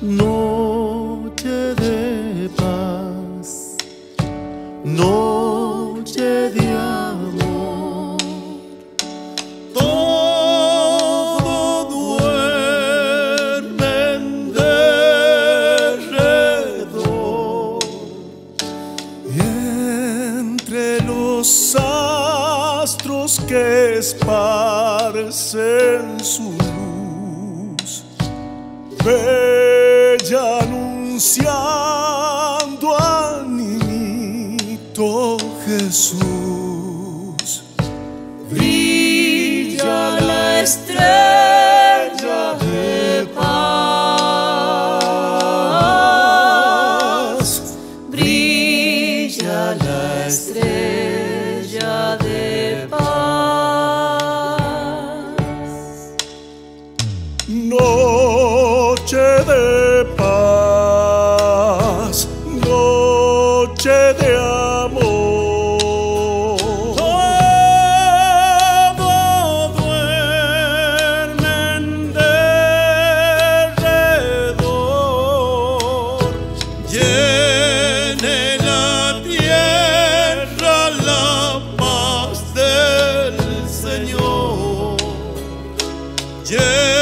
noche de paz, noche de amor. Todo duerme en derredor y entre los astros que esparcen su luz, bella anunciando al niñito Jesús. Brilla la estrella de paz. Brilla la estrella de paz. Noche de Yeah.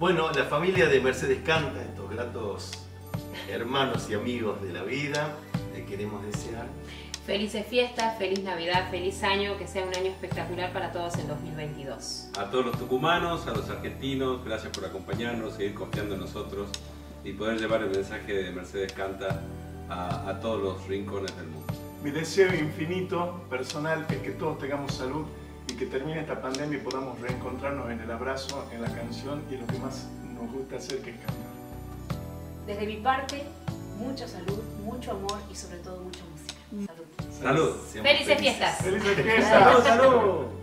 Bueno, la familia de Mercedes Canta, estos gratos hermanos y amigos de la vida, le queremos desear Felices fiestas, feliz Navidad, feliz año, que sea un año espectacular para todos en 2022. A todos los tucumanos, a los argentinos, gracias por acompañarnos, seguir confiando en nosotros y poder llevar el mensaje de Mercedes Canta a, a todos los rincones del mundo. Mi deseo infinito, personal, es que todos tengamos salud y que termine esta pandemia y podamos reencontrarnos en el abrazo, en la canción y lo que más nos gusta hacer, que es cantar. Desde mi parte, mucha salud, mucho amor y sobre todo mucha música. Salud. Salud. Seamos Felices fiestas. ¡Felices fiestas! ¡Salud, salud!